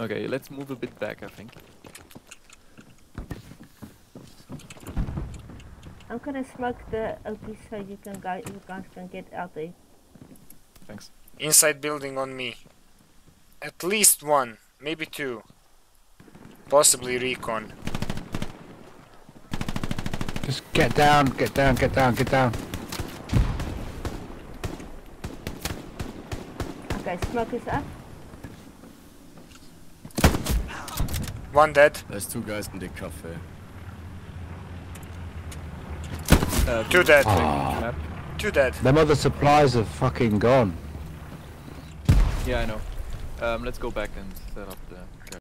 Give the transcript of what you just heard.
Okay, let's move a bit back, I think. I'm gonna smoke the OP so you can guys, you guys can get out there. Thanks. Inside building on me. At least one, maybe two. Possibly recon. Just get down, get down, get down, get down. Okay, smoke is up. One dead. There's two guys in the cafe. Uh, Two dead. Ah. Two dead. Them other supplies are fucking gone. Yeah, I know. Um, let's go back and set up the